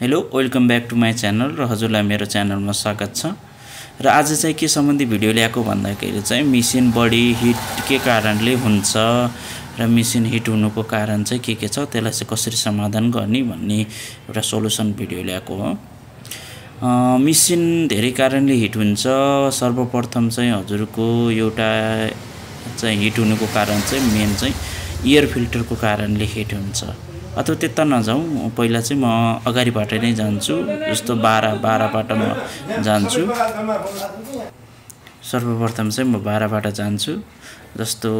Hello welcome back to my channel र हजुरलाई मेरो च्यानलमा स्वागत छ। र आज चाहिँ के सम्बन्धी भिडियो ल्याएको भन्दाखेरि चाहिँ मिसिन बडी हिट के कारणले हुन्छ र मिसिन हिट हुनुको कारण चाहिँ के के छ त्यसलाई चाहिँ कसरी समाधान गर्ने भन्ने एउटा सोल्युसन भिडियो ल्याएको हो। मिसिन धेरै कारणले हिट हुन्छ। सर्वप्रथम चाहिँ हजुरको एउटा चाहिँ हिट हुनुको कारण चाहिँ मेन चाहिँ इयर फिल्टरको कारणले हिट हुन्छ। अथवा त्यता नजाउँ। पहिला चाहिँ म अगाडिबाट नै जान्छु जस्तो बाह्र बाह्रबाट म जान्छु। सर्वप्रथम चाहिँ म बाह्रबाट जान्छु जस्तो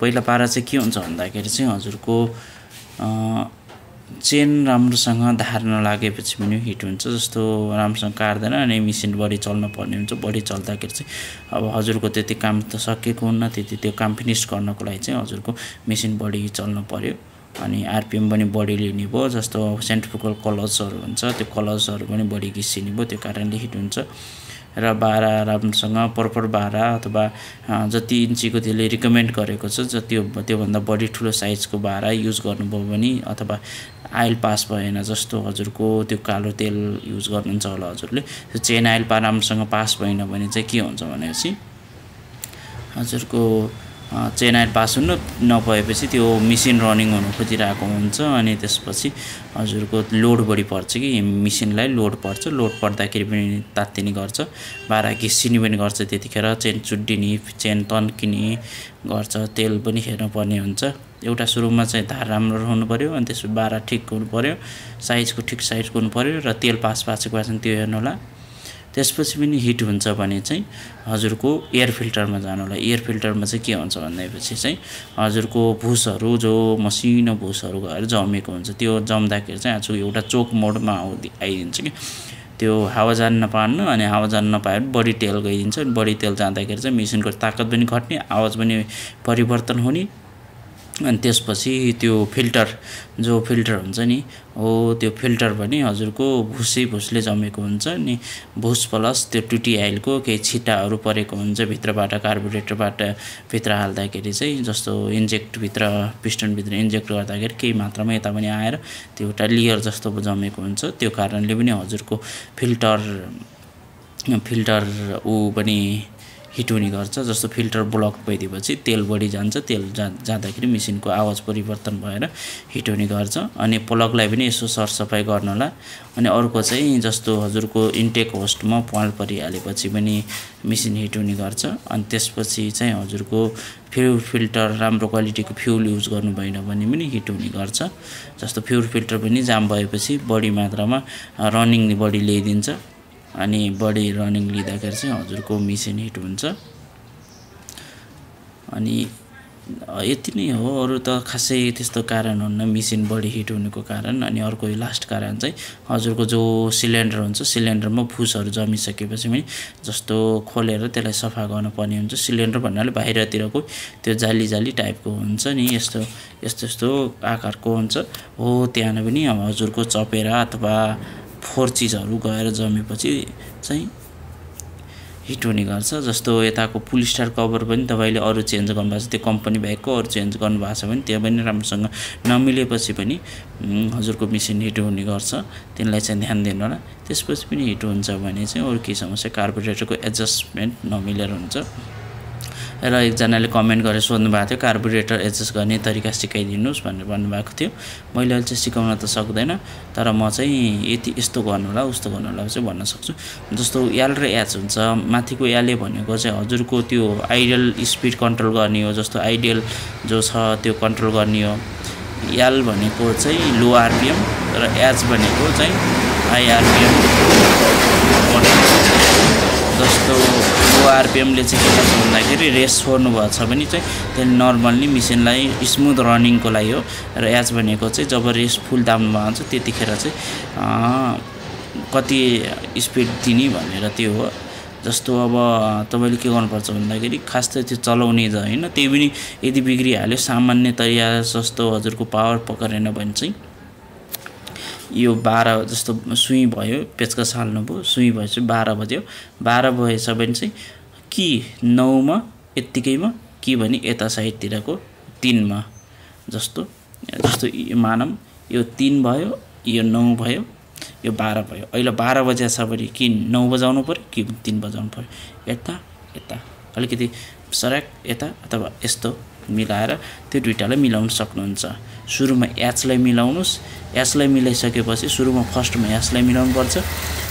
पहिला बाह्र चाहिँ के हुन्छ भन्दाखेरि चाहिँ हजुरको चेन राम्रोसँग धार नलागेपछि पनि हिट हुन्छ जस्तो राम्रोसँग काट्दैन अनि मिसिन बढी चल्न पर्ने हुन्छ। बढी चल्दाखेरि चाहिँ अब हजुरको त्यति काम त सकेको हुन्न त्यति त्यो काम फिनिस गर्नको लागि चाहिँ हजुरको मेसिन बढी चल्न पऱ्यो अनि आरपिएम पनि बढी लिने भयो जस्तो सेन्ट्रिफुगल कलर्सहरू हुन्छ त्यो कलर्सहरू पनि बढी घिसिने भयो त्यो कारणले हिट हुन्छ। र बाह्र राम्रोसँग प्रपर बाह्र अथवा जति इन्चीको त्यसले रिकमेन्ड गरेको छ जति त्योभन्दा बढी ठुलो साइजको बाह्र युज गर्नुभयो भने अथवा आइल पास भएन जस्तो हजुरको त्यो कालो तेल युज गर्नुहुन्छ होला हजुरले त्यो चेन आइल पा राम्रोसँग पास भएन भने चाहिँ के हुन्छ भनेपछि हजुरको चेन आइल पास हुनु नभएपछि त्यो मिसिन रनिङ हुनु खोजिरहेको हुन्छ अनि त्यसपछि हजुरको लोड बढी पर्छ कि मिसिनलाई लोड पर्छ। लोड पर्दाखेरि पनि तात्तिने गर्छ। बाह्र घिसिने पनि गर्छ। त्यतिखेर चेन चुड्डिने चेन तन्किने गर्छ। तेल पनि हेर्नुपर्ने हुन्छ। एउटा सुरुमा चाहिँ धार राम्रो हुनु पऱ्यो अनि त्यसपछि बाह्र ठिक हुनु पऱ्यो साइजको ठिक साइजको हुनु पऱ्यो र तेल पास पासेको भएछ त्यो हेर्नु होला त्यसपछि पनि हिट हुन्छ भने चाहिँ हजुरको एयर फिल्टरमा जानु होला एयर फिल्टरमा चाहिँ के हुन्छ भनेपछि चाहिँ हजुरको भुसहरू जो मसिनो भुसहरू गएर जमेको हुन्छ त्यो जम्दाखेरि चाहिँ आज एउटा चोक मोडमा आउँदै आइदिन्छ कि। त्यो हावा जान नपार्नु अनि हावा जान नपाएर बढी तेल गइदिन्छ बढी तेल जाँदाखेरि चाहिँ मेसिनको ताकत पनि घट्ने आवाज पनि परिवर्तन हुने अनि त्यसपछि त्यो फिल्टर जो फिल्टर हुन्छ नि हो त्यो फिल्टर पनि हजुरको भुसै भुसले जमेको हुन्छ नि भुस प्लस त्यो टुटी आइलको केही छिट्टाहरू परेको हुन्छ भित्रबाट कार्बोरेटरबाट भित्र हाल्दाखेरि चाहिँ जस्तो इन्जेक्टभित्र पिस्टनभित्र इन्जेक्ट गर्दाखेरि केही मात्रामा यता पनि आएर त्यो एउटा लेयर जस्तो जमेको हुन्छ। त्यो कारणले पनि हजुरको फिल्टर फिल्टर ऊ पनि हिट हुने गर्छ जस्तो फिल्टर ब्लक भइदिएपछि तेल बढी जान्छ तेल जा जाँदाखेरि मेसिनको आवाज परिवर्तन भएर हिट हुने गर्छ। अनि प्लगलाई पनि यसो सरसफाइ गर्नु होला अनि अर्को चाहिँ जस्तो हजुरको इन्टेक होस्टमा पाल परिहालेपछि पनि मेसिन हिट हुने गर्छ। अनि त्यसपछि चाहिँ हजुरको फ्युल फिल्टर राम्रो क्वालिटीको फ्युल युज गर्नु भएन भने पनि हिट हुने गर्छ। जस्तो फ्युल फिल्टर पनि जाम भएपछि बढी मात्रामा रनिङ बढी ल्याइदिन्छ। अनि बढी रनिङ लिँदाखेरि चाहिँ हजुरको मिसिन हिट हुन्छ। अनि यति नै हो अरू त खासै त्यस्तो कारण हुन्न मिसिन बढी हिट हुनुको कारण। अनि अर्को लास्ट कारण चाहिँ हजुरको जो सिलिन्डर हुन्छ सिलिन्डरमा फुसहरू जमिसकेपछि पनि जस्तो खोलेर त्यसलाई सफा गर्नुपर्ने हुन्छ। सिलिन्डर भन्नाले बाहिरतिरको त्यो जाली जाली टाइपको हुन्छ नि यस्तो यस्तो यस्तो आकारको हुन्छ। हो त्यहाँ पनि हजुरको चपेर अथवा फोहोर चिजहरू गएर जमेपछि चाहिँ हिट हुने गर्छ। जस्तो यताको पुल स्टार कभर पनि तपाईँले अरू चेन्ज गर्नुभएको छ त्यो कम्पनी भएको अरू चेन्ज गर्नुभएको छ भने त्यो पनि राम्रोसँग नमिलेपछि पनि हजुरको मेसिन हिट हुने गर्छ। त्यसलाई चाहिँ ध्यान दिनु होला। त्यसपछि पनि हिट हुन्छ भने चाहिँ अरू केही समस्या कार्बोरेटरको एडजस्टमेन्ट नमिलेर हुन्छ। र एकजनाले कमेन्ट गरेर सोध्नु भएको थियो कार्बोरेटर एडजस्ट गर्ने तरिका सिकाइदिनुहोस् भनेर भन्नुभएको थियो। मैले अहिले चाहिँ सिकाउन त सक्दैन तर म चाहिँ यति यस्तो गर्नु होला उस्तो गर्नु होला चाहिँ भन्न सक्छु। जस्तो याल र एच हुन्छ माथिको याले भनेको चाहिँ हजुरको त्यो आइडियल स्पिड कन्ट्रोल गर्ने हो जस्तो आइडियल जो छ त्यो कन्ट्रोल गर्ने हो। याल भनेको चाहिँ लो आरपिएम र एच भनेको चाहिँ हाई आरपिएम। जस्तो लो आरपिएमले चाहिँ के गर्छ भन्दाखेरि रेस छोड्नु भएको छ भने चाहिँ त्यसले नर्मल्ली मिसिनलाई स्मुथ रनिङको लागि हो। र एच भनेको चाहिँ जब रेस फुल भएको हुन्छ त्यतिखेर चाहिँ कति स्पिड दिने भनेर त्यो हो। जस्तो अब तपाईँले के गर्नुपर्छ भन्दाखेरि खास त त्यो चलाउने त होइन त्यही पनि यदि बिग्रिहाल्यो सामान्यतया जस्तो हजुरको पावर पक्रेन भने चाहिँ यो बाह्र जस्तो सुई भयो पेचकस हाल्नुभयो सुई भएपछि बाह्र बज्यो। बाह्र भएछ भने चाहिँ कि नौमा यत्तिकैमा कि भने यता साइडतिरको तिनमा जस्तो जस्तो मानौँ। यो तिन भयो यो नौ भयो यो बाह्र भयो। अहिले बाह्र बजे छ भने कि नौ बजाउनु पऱ्यो कि तिन बजाउनु पऱ्यो यता यता। अलिकति सरक यता अथवा यस्तो। मिलाएर त्यो दुइटालाई मिलाउन सक्नुहुन्छ। सुरुमा एचलाई मिलाउनुहोस्। एचलाई मिलाइसकेपछि सुरुमा फर्स्टमा एचलाई मिलाउनुपर्छ।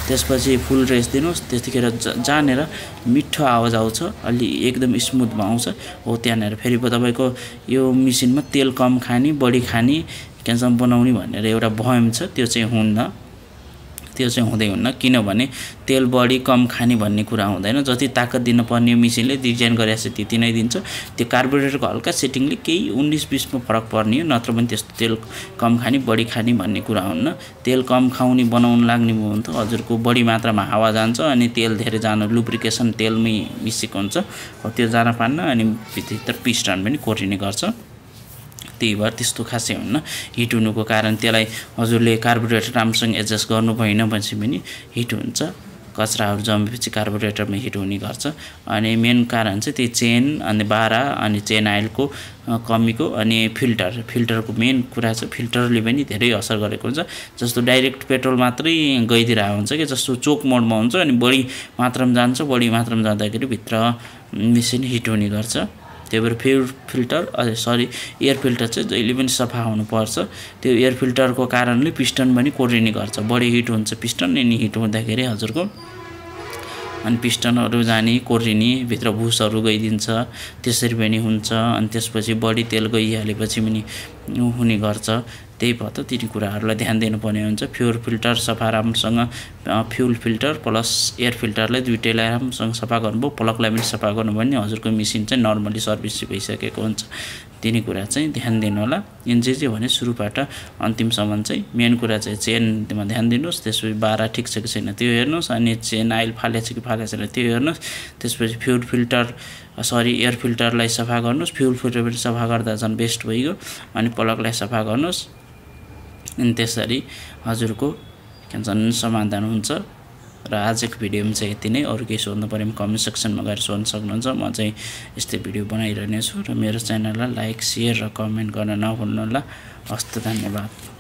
त्यसपछि फुल रेस दिनुहोस्। त्यतिखेर जहाँनिर मिठो आवाज आउँछ। अलि एकदम स्मुथमा आउँछ। हो त्यहाँनिर फेरि तपाईँको यो मिसिनमा तेल कम खाने बढी खाने क्यान्सम बनाउने भनेर एउटा भयम छ। त्यो चाहिँ हुन्न। त्यो चाहिँ हुँदै हुन्न किनभने तेल बढी कम खाने भन्ने कुरा हुँदैन। जति ताकत दिनुपर्ने मिसिनले डिजाइन गरेर चाहिँ त्यति नै दिन्छ। त्यो कार्बोरेटरको हल्का सेटिङले केही उन्नाइस बिसमा फरक पर्ने हो नत्र पनि त्यस्तो तेल कम खाने बढी खाने भन्ने कुरा हुन्न। तेल कम खाउने बनाउनु लाग्ने भयो भने त हजुरको बढी मात्रामा हावा जान्छ अनि तेल धेरै जानु लुब्रिकेसन तेलमै मिसिएको हुन्छ। त्यो जान पान्न अनि भित्र पिस्टन पनि कोरिने गर्छ। त्यही भएर त्यस्तो खासै हुन्न। हिट हुनुको कारण त्यसलाई हजुरले कार्बोरेटर राम्रोसँग एडजस्ट गर्नु भएन भनेपछि पनि हिट हुन्छ। कचराहरू जमेपछि कार्बोरेटरमा हिट हुने गर्छ। अनि मेन कारण चाहिँ त्यही चेन अनि बाह्र अनि चेन आइलको कमीको अनि फिल्टर। फिल्टरको मेन कुरा चाहिँ फिल्टरले पनि धेरै असर गरेको हुन्छ। जस्तो डाइरेक्ट पेट्रोल मात्रै गइदिरहेको हुन्छ कि जस्तो चोक मोडमा हुन्छ अनि बढी मात्रामा जान्छ। बढी मात्रामा जाँदाखेरि भित्र मेसिन हिट हुने गर्छ। त्यही भएर fuel filter sorry air filter चाहिँ जहिले पनि सफा हुनुपर्छ। त्यो एयर फिल्टरको कारणले पिस्टन पनि कोरिने गर्छ। बढी हिट हुन्छ पिस्टन अनि हिट हुँदाखेरि हजुरको। अनि पिस्टनहरू जाने कोरिने भित्र भुसहरू गइदिन्छ। त्यसरी पनि हुन्छ। अनि त्यसपछि बढी तेल गइहालेपछि पनि हुने गर्छ। त्यही भयो त तिनी कुराहरूलाई ध्यान दिनुपर्ने हुन्छ। फ्युल फिल्टर सफा राम्रोसँग फ्युल फिल्टर प्लस एयर फिल्टरलाई दुइटैलाई राम्रोसँग सफा गर्नुभयो। प्लगलाई पनि सफा गर्नुभयो भने हजुरको मेसिन चाहिँ नर्मली सर्भिस भइसकेको हुन्छ। तिनी कुरा चाहिँ ध्यान दिनु होला जे जे भने सुरुबाट अन्तिमसम्म चाहिँ मेन कुरा चाहिँ चेनमा ध्यान दिनुहोस्। त्यसपछि बाह्र ठिक छ कि छैन त्यो हेर्नुहोस्। अनि चेन आइल फालेको छ कि फालेको छैन त्यो हेर्नुहोस्। त्यसपछि फ्युल फिल्टर सरी एयर फिल्टरलाई सफा गर्नुहोस्। फ्युल फिल्टर पनि सफा गर्दा झन् बेस्ट भइगयो। अनि प्लगलाई सफा गर्नुहोस्। अनि त्यसरी हजुरको झन् समाधान हुन्छ। र आजको भिडियोमा चाहिँ यति नै। अरू केही सोध्नु पऱ्यो भने कमेन्ट सेक्सनमा गएर सोध्न सक्नुहुन्छ। म चाहिँ यस्तै भिडियो बनाइरहनेछु। र मेरो च्यानललाई लाइक सेयर र कमेन्ट गर्न नभुल्नु होला हस्त धन्यवाद।